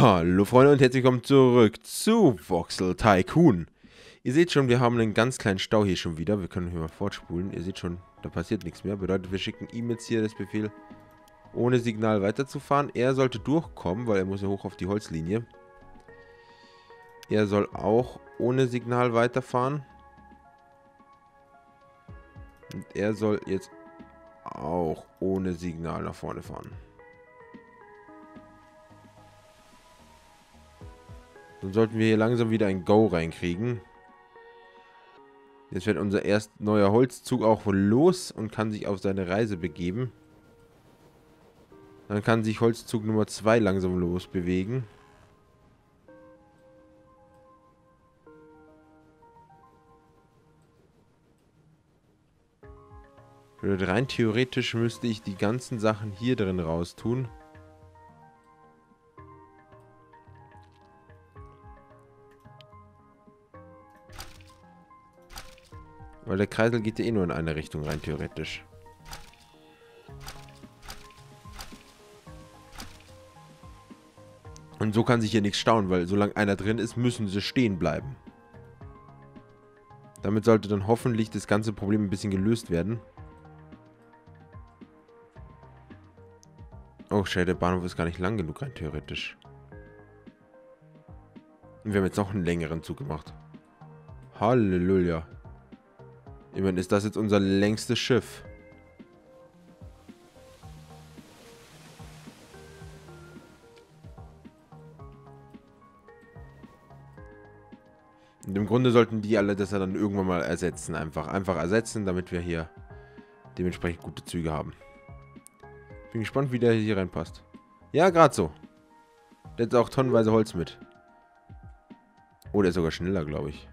Hallo Freunde und herzlich willkommen zurück zu Voxel Tycoon. Ihr seht schon, wir haben einen ganz kleinen Stau hier schon wieder. Wir können hier mal fortspulen. Ihr seht schon, da passiert nichts mehr. Bedeutet, wir schicken ihm jetzt hier das Befehl, ohne Signal weiterzufahren. Er sollte durchkommen, weil er muss ja hoch auf die Holzlinie. Er soll auch ohne Signal weiterfahren. Und er soll jetzt auch ohne Signal nach vorne fahren. Dann sollten wir hier langsam wieder ein Go reinkriegen. Jetzt wird unser erst neuer Holzzug auch los und kann sich auf seine Reise begeben. Dann kann sich Holzzug Nummer 2 langsam losbewegen. Rein theoretisch müsste ich die ganzen Sachen hier drin raustun. tun. Weil der Kreisel geht ja eh nur in eine Richtung rein, theoretisch. Und so kann sich hier nichts stauen, weil solange einer drin ist, müssen sie stehen bleiben. Damit sollte dann hoffentlich das ganze Problem ein bisschen gelöst werden. Oh, schade, der Bahnhof ist gar nicht lang genug rein, theoretisch. Und wir haben jetzt noch einen längeren Zug gemacht. Halleluja. Ich meine, ist das jetzt unser längstes Schiff? Und im Grunde sollten die alle das ja dann irgendwann mal ersetzen. Einfach, einfach ersetzen, damit wir hier dementsprechend gute Züge haben. Bin gespannt, wie der hier reinpasst. Ja, gerade so. Der hat auch tonnenweise Holz mit. Oh, der ist sogar schneller, glaube ich.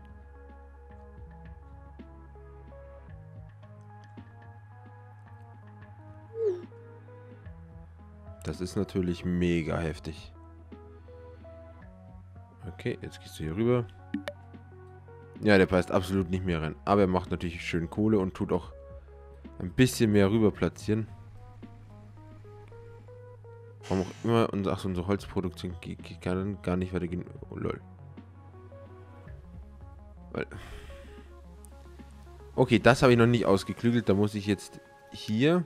Das ist natürlich mega heftig. Okay, jetzt gehst du hier rüber. Ja, der passt absolut nicht mehr rein. Aber er macht natürlich schön Kohle und tut auch ein bisschen mehr rüber platzieren. Warum auch immer unser, ach, unsere Holzproduktion kann gar nicht weitergehen. Oh, lol. Okay, das habe ich noch nicht ausgeklügelt. Da muss ich jetzt hier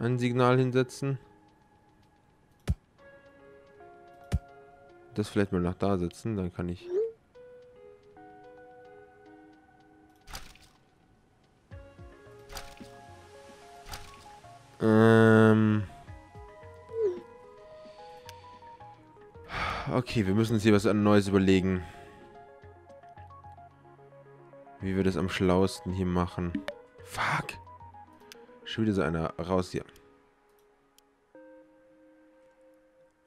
ein Signal hinsetzen. Das vielleicht mal nach da setzen, dann kann ich... Ähm... Okay, wir müssen uns hier was Neues überlegen. Wie wir das am schlausten hier machen. Fuck. Schon wieder so einer raus hier.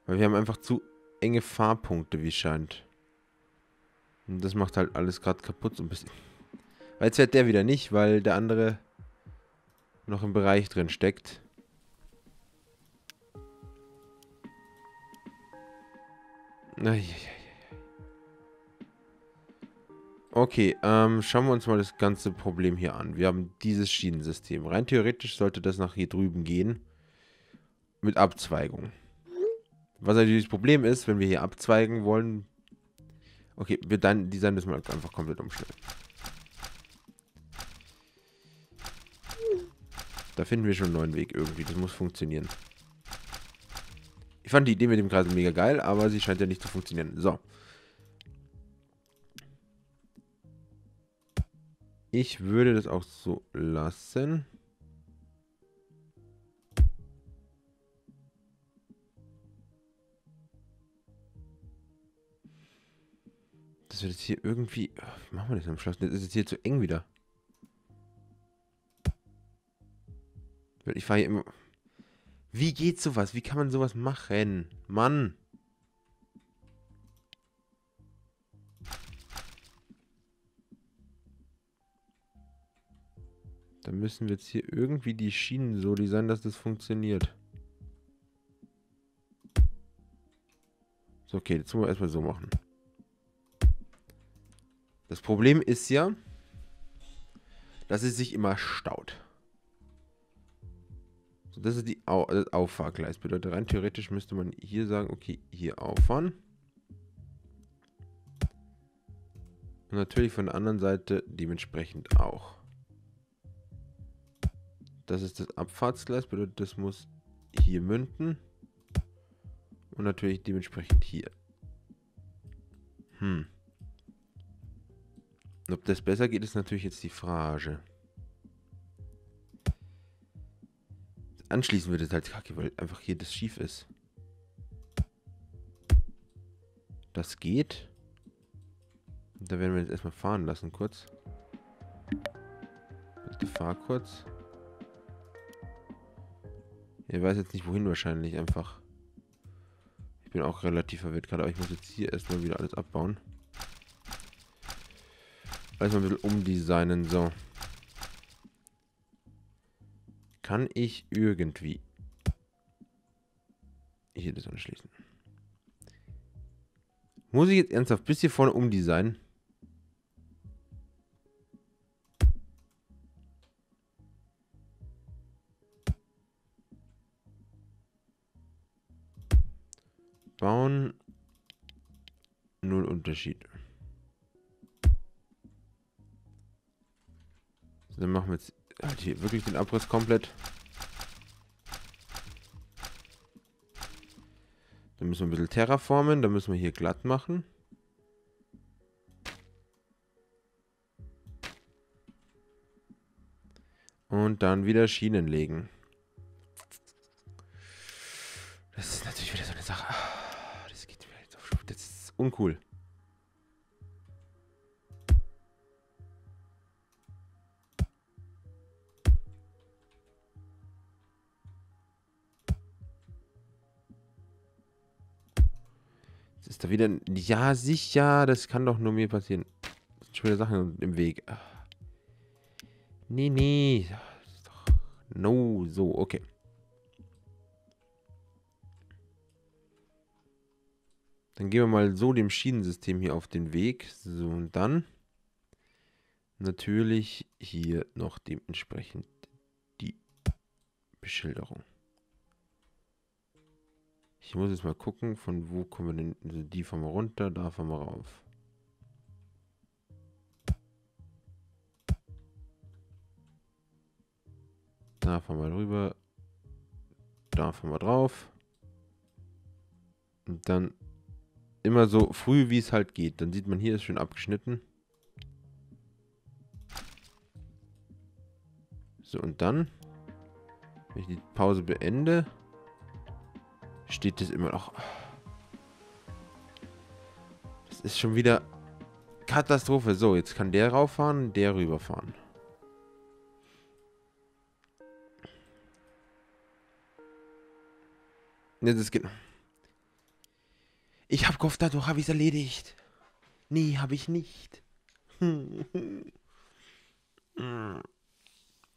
Weil wir haben einfach zu enge Fahrpunkte, wie scheint. Und das macht halt alles gerade kaputt so ein bisschen. Weil jetzt fährt der wieder nicht, weil der andere noch im Bereich drin steckt. Eieiei. Okay, ähm, schauen wir uns mal das ganze Problem hier an. Wir haben dieses Schienensystem. Rein theoretisch sollte das nach hier drüben gehen. Mit Abzweigung. Was natürlich das Problem ist, wenn wir hier abzweigen wollen. Okay, wir dann Design müssen wir einfach komplett umstellen. Da finden wir schon einen neuen Weg irgendwie. Das muss funktionieren. Ich fand die Idee mit dem Kreis mega geil, aber sie scheint ja nicht zu funktionieren. So. Ich würde das auch so lassen. Das wird jetzt hier irgendwie... Wie machen wir das am Schloss? Das ist jetzt hier zu eng wieder. Ich fahre hier immer... Wie geht sowas? Wie kann man sowas machen? Mann! Dann müssen wir jetzt hier irgendwie die Schienen so designen, dass das funktioniert. So, okay, jetzt müssen wir erstmal so machen. Das Problem ist ja, dass es sich immer staut. So, das ist die Au das Auffahrgleis. Bedeutet rein theoretisch müsste man hier sagen, okay, hier auffahren. Und natürlich von der anderen Seite dementsprechend auch. Das ist das Abfahrtsgleis, bedeutet das muss hier münden. Und natürlich dementsprechend hier. Hm. Ob das besser geht, ist natürlich jetzt die Frage. Anschließen wird es halt kacke, weil einfach hier das schief ist. Das geht. Da werden wir jetzt erstmal fahren lassen, kurz. Bitte fahr kurz. Ich weiß jetzt nicht wohin wahrscheinlich, einfach. Ich bin auch relativ verwirrt gerade, aber ich muss jetzt hier erstmal wieder alles abbauen. Alles mal ein bisschen umdesignen, so. Kann ich irgendwie hier das anschließen? Muss ich jetzt ernsthaft bis hier vorne umdesignen? Bauen. Null Unterschied. So, dann machen wir jetzt halt hier wirklich den Abriss komplett. Dann müssen wir ein bisschen terraformen. Dann müssen wir hier glatt machen. Und dann wieder Schienen legen. Uncool. Jetzt ist da wieder... Ja, sicher. Das kann doch nur mir passieren. Das sind schon wieder Sachen im Weg. Ah. Nee, nee. No, so, okay. Dann gehen wir mal so dem Schienensystem hier auf den Weg. So, und dann natürlich hier noch dementsprechend die Beschilderung. Ich muss jetzt mal gucken, von wo kommen wir denn, also die fahren wir runter, da fahren wir rauf. Da fahren wir rüber, da fahren wir drauf. Und dann immer so früh, wie es halt geht. Dann sieht man, hier ist schön abgeschnitten. So, und dann, wenn ich die Pause beende, steht das immer noch. Das ist schon wieder Katastrophe. So, jetzt kann der rauffahren, der rüberfahren. Ne, das geht. Ich hab gehofft, dadurch habe ich es erledigt. Nee, habe ich nicht. wie,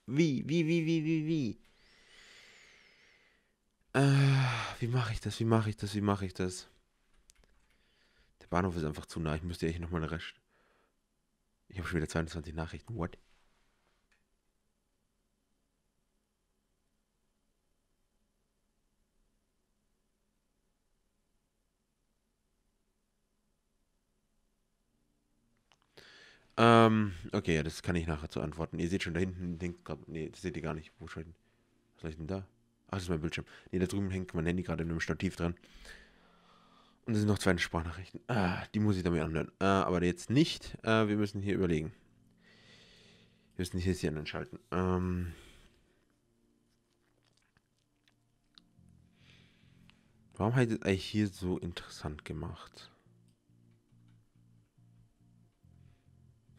wie, wie, wie, wie, wie? Äh, wie mache ich das? Wie mache ich das? Wie mache ich das? Der Bahnhof ist einfach zu nah. Ich müsste eigentlich nochmal eine Rest. Ich habe schon wieder 22 Nachrichten. What? Ähm, okay, das kann ich nachher zu antworten. Ihr seht schon da hinten, denkt gerade, nee, das seht ihr gar nicht. Wo schon? Was soll ich denn da? Ach, das ist mein Bildschirm. Nee, da drüben hängt mein Handy gerade in einem Stativ dran. Und es sind noch zwei Sprachnachrichten. Ah, die muss ich damit anhören. Ah, aber jetzt nicht. Ah, wir müssen hier überlegen. Wir müssen hier hier anschalten. Ähm. Warum hat es eigentlich hier so interessant gemacht?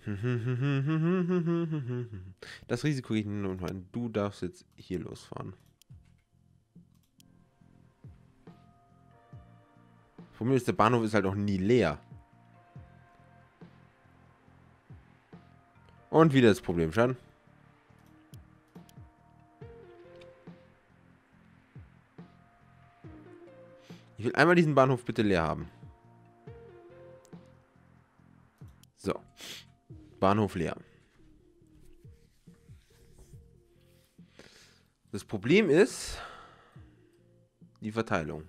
Das Risiko geht nur noch ein. Du darfst jetzt hier losfahren. Von mir ist der Bahnhof ist halt auch nie leer. Und wieder das Problem, schon. Ich will einmal diesen Bahnhof bitte leer haben. Bahnhof leer. Das Problem ist die Verteilung.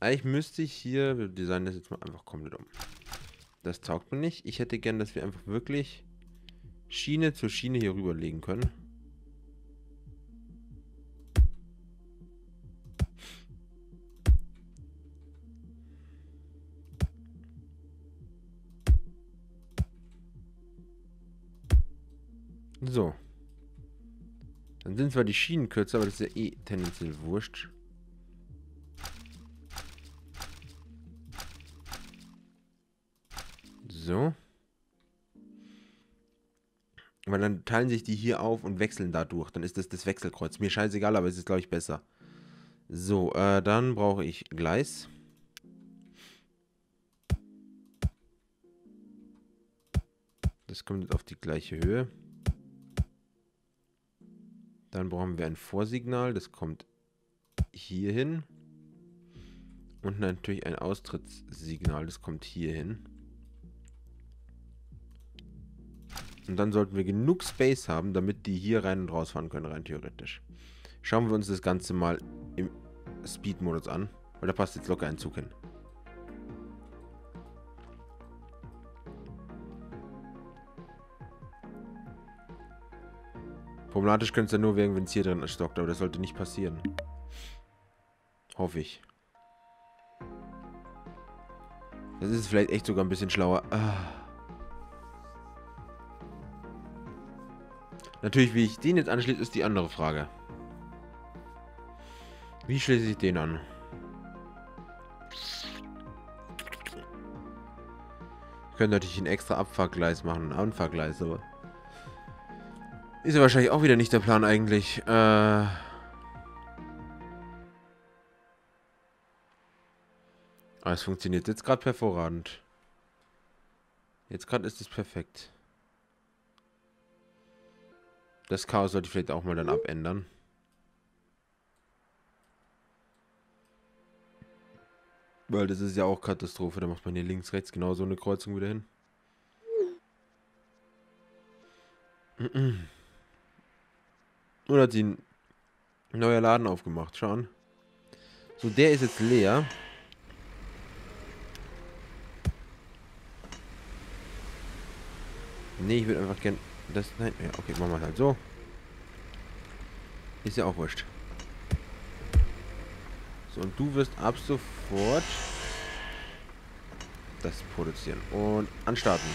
Eigentlich müsste ich hier, wir designen das jetzt mal einfach komplett um. Das taugt mir nicht. Ich hätte gern, dass wir einfach wirklich Schiene zur Schiene hier rüberlegen können. Sind zwar die Schienen kürzer, aber das ist ja eh tendenziell wurscht. So. Weil dann teilen sich die hier auf und wechseln dadurch. Dann ist das das Wechselkreuz. Mir scheißegal, aber es ist, glaube ich, besser. So, äh, dann brauche ich Gleis. Das kommt auf die gleiche Höhe. Dann brauchen wir ein Vorsignal. Das kommt hier hin. Und natürlich ein Austrittssignal. Das kommt hier hin. Und dann sollten wir genug Space haben, damit die hier rein und rausfahren können, rein theoretisch. Schauen wir uns das Ganze mal im Speed-Modus an. Weil da passt jetzt locker ein Zug hin. Problematisch könnte es ja nur werden, wenn es hier drin stockt, aber das sollte nicht passieren. Hoffe ich. Das ist vielleicht echt sogar ein bisschen schlauer. Ah. Natürlich, wie ich den jetzt anschließe, ist die andere Frage. Wie schließe ich den an? Ich könnte natürlich ein extra Abfahrgleis machen, ein Anfahrgleis, aber... Ist ja wahrscheinlich auch wieder nicht der Plan eigentlich. Äh... Aber es funktioniert jetzt gerade hervorragend. Jetzt gerade ist es perfekt. Das Chaos sollte ich vielleicht auch mal dann abändern. Weil das ist ja auch Katastrophe. Da macht man hier links, rechts genau so eine Kreuzung wieder hin. Und hat sie ein neuer Laden aufgemacht. Schauen. So, der ist jetzt leer. Nee, ich würde einfach gern das, nein, ja, okay, machen wir halt so. Ist ja auch wurscht. So, und du wirst ab sofort das produzieren. Und anstarten.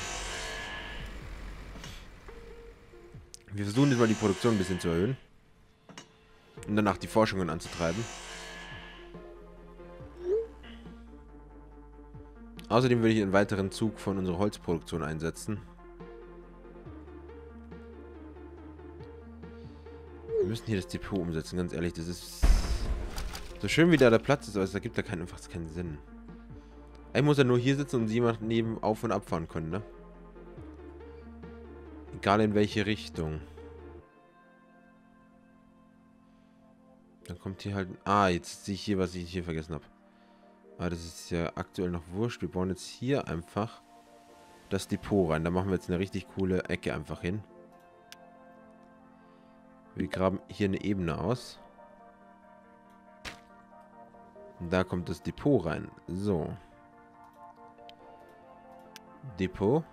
Wir versuchen jetzt mal die Produktion ein bisschen zu erhöhen. Und danach die Forschungen anzutreiben. Außerdem würde ich einen weiteren Zug von unserer Holzproduktion einsetzen. Wir müssen hier das Depot umsetzen, ganz ehrlich. Das ist so schön, wie da der Platz ist, aber es ergibt da keinen, einfach keinen Sinn. Eigentlich muss er nur hier sitzen und jemand neben auf- und abfahren können, ne? Egal in welche Richtung. Dann kommt hier halt... Ah, jetzt sehe ich hier, was ich hier vergessen habe. Aber das ist ja aktuell noch wurscht. Wir bauen jetzt hier einfach das Depot rein. Da machen wir jetzt eine richtig coole Ecke einfach hin. Wir graben hier eine Ebene aus. Und da kommt das Depot rein. So. Depot.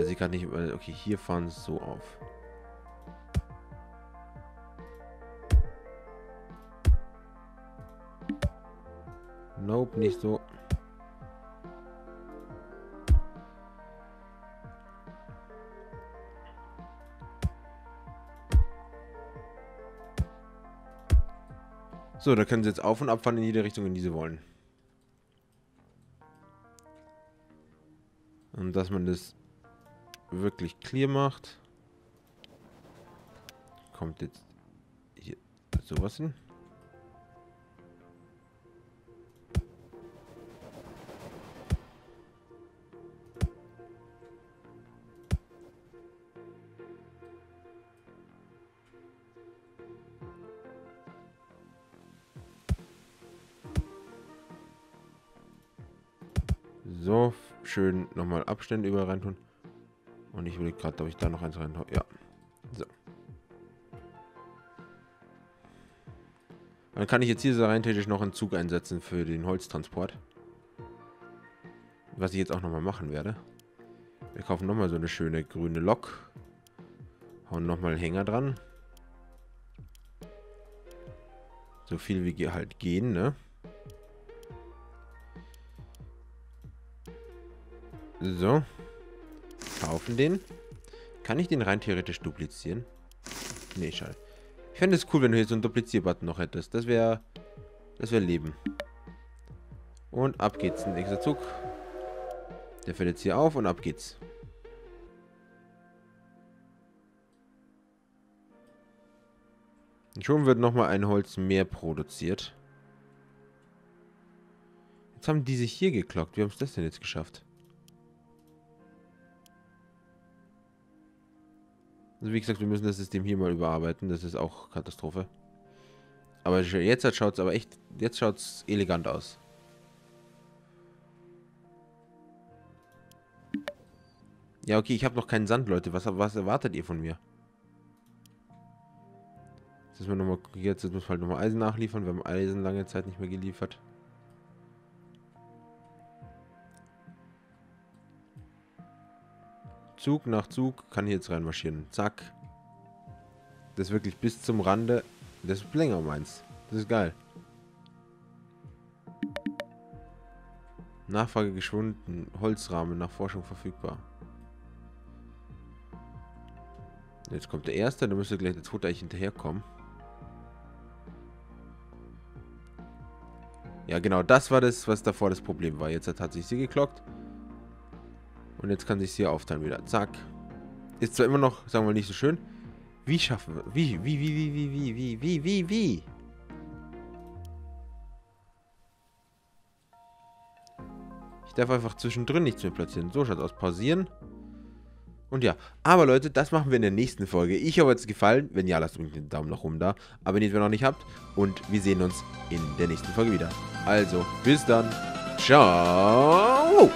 Weiß ich gerade nicht. Okay, hier fahren es so auf. Nope, nicht so. So, da können sie jetzt auf- und abfahren in jede Richtung, in die sie wollen. Und dass man das wirklich clear macht, kommt jetzt hier sowas hin. So, schön nochmal Abstände überall reintun. tun. Und ich will gerade, ob ich da noch eins rein. Ja. So. Dann kann ich jetzt hier so rein theoretisch noch einen Zug einsetzen für den Holztransport. Was ich jetzt auch nochmal machen werde. Wir kaufen nochmal so eine schöne grüne Lok. Hauen nochmal Hänger dran. So viel wie halt gehen, ne? So. Kaufen den. Kann ich den rein theoretisch duplizieren? Nee, schade. Ich fände es cool, wenn du hier so einen Duplizierbutton noch hättest. Das wäre... Das wäre Leben. Und ab geht's. Nächster Zug. Der fällt jetzt hier auf und ab geht's. Und schon wird nochmal ein Holz mehr produziert. Jetzt haben die sich hier geklockt. Wie haben es das denn jetzt geschafft? Also wie gesagt, wir müssen das System hier mal überarbeiten. Das ist auch Katastrophe. Aber jetzt schaut es aber echt, jetzt schaut es elegant aus. Ja, okay, ich habe noch keinen Sand, Leute. Was, was erwartet ihr von mir? Jetzt, wir noch mal, jetzt müssen wir halt nochmal Eisen nachliefern. Wir haben Eisen lange Zeit nicht mehr geliefert. Zug nach Zug kann hier jetzt reinmarschieren. Zack. Das ist wirklich bis zum Rande. Das ist länger meins. Das ist geil. Nachfrage geschwunden. Holzrahmen nach Forschung verfügbar. Jetzt kommt der erste, da müsste gleich der zweite eigentlich hinterherkommen. Ja, genau, das war das, was davor das Problem war. Jetzt hat sich sie geklockt. Und jetzt kann sich sie aufteilen wieder. Zack. Ist zwar immer noch, sagen wir nicht so schön. Wie schaffen wir? Wie, wie, wie, wie, wie, wie, wie, wie, wie, wie? Ich darf einfach zwischendrin nichts mehr platzieren. So schaut aus. Pausieren. Und ja, aber Leute, das machen wir in der nächsten Folge. Ich hoffe, es gefallen. Wenn ja, lasst unbedingt den Daumen nach oben da. Abonniert, wenn ihr noch nicht habt. Und wir sehen uns in der nächsten Folge wieder. Also, bis dann. Ciao.